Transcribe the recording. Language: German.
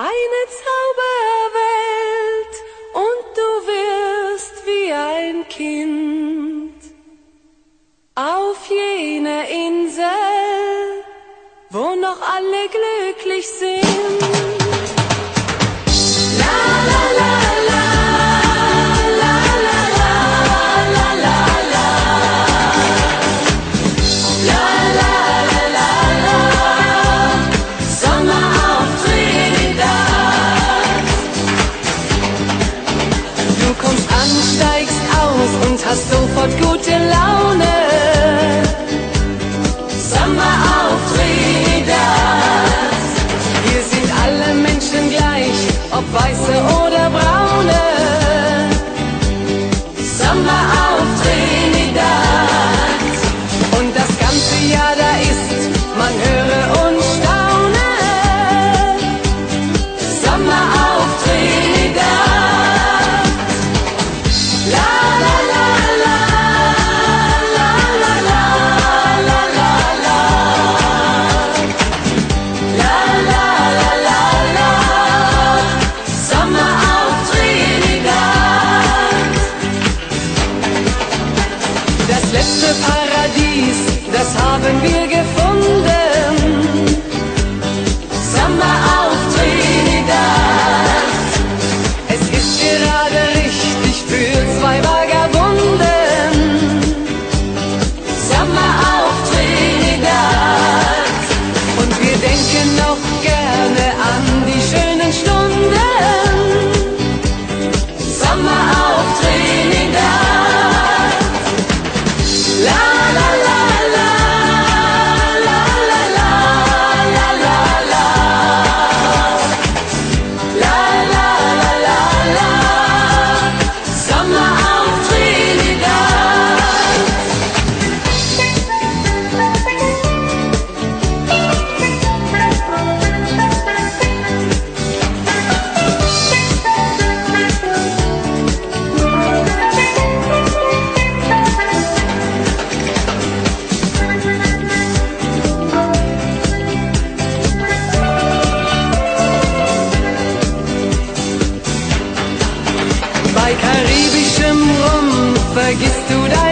Eine Zauberwelt und du wirst wie ein Kind auf jener Insel, wo noch alle glücklich sind. hast sofort gute gets through that